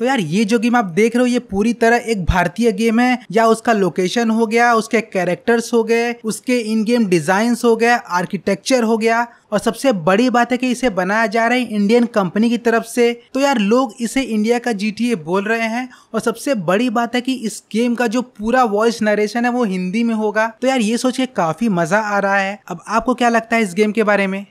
तो यार, ये जो गेम आप देख रहे हो, ये पूरी तरह एक भारतीय गेम है। या उसका लोकेशन हो गया, उसके कैरेक्टर्स हो गए, उसके इन गेम डिज़ाइन हो गया आर्किटेक्चर हो गया। और सबसे बड़ी बात है कि इसे बनाया जा रहा है इंडियन कंपनी की तरफ़ से। तो यार, लोग इसे इंडिया का GTA बोल रहे हैं। और सबसे बड़ी बात है कि इस गेम का जो पूरा वॉइस नरेशन है, वो हिंदी में होगा। तो यार, ये सोच के काफ़ी मज़ा आ रहा है। अब आपको क्या लगता है इस गेम के बारे में?